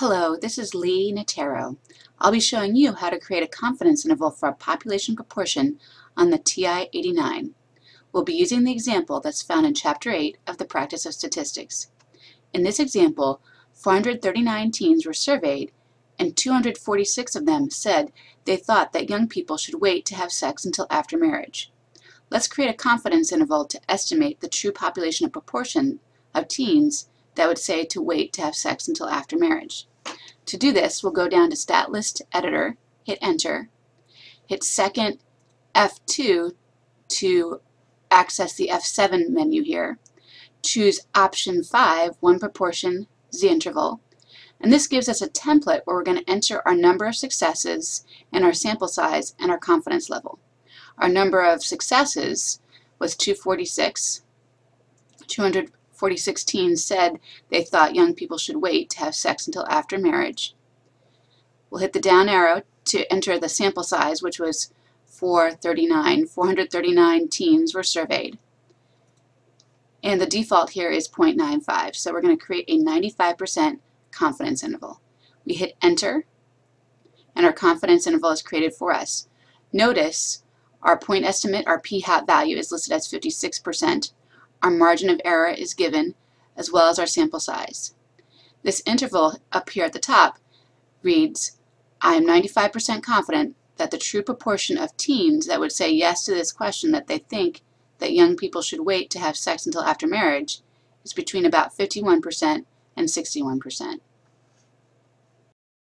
Hello, this is Lee Natero. I'll be showing you how to create a confidence interval for a population proportion on the TI-89. We'll be using the example that's found in Chapter 8 of the Practice of Statistics. In this example, 439 teens were surveyed and 246 of them said they thought that young people should wait to have sex until after marriage. Let's create a confidence interval to estimate the true population of proportion of teens that would say to wait to have sex until after marriage. To do this, we'll go down to Stat List Editor, hit Enter, hit second F2 to access the F7 menu here. Choose Option 5, One Proportion, Z-interval, and this gives us a template where we're going to enter our number of successes and our sample size and our confidence level. Our number of successes was 246. 246 teens said they thought young people should wait to have sex until after marriage. We'll hit the down arrow to enter the sample size, which was 439. 439 teens were surveyed. And the default here is 0.95. So we're going to create a 95% confidence interval. We hit enter, and our confidence interval is created for us. Notice our point estimate, our p-hat value, is listed as 56%. Our margin of error is given, as well as our sample size. This interval up here at the top reads, I am 95% confident that the true proportion of teens that would say yes to this question that they think that young people should wait to have sex until after marriage is between about 51% and 61%.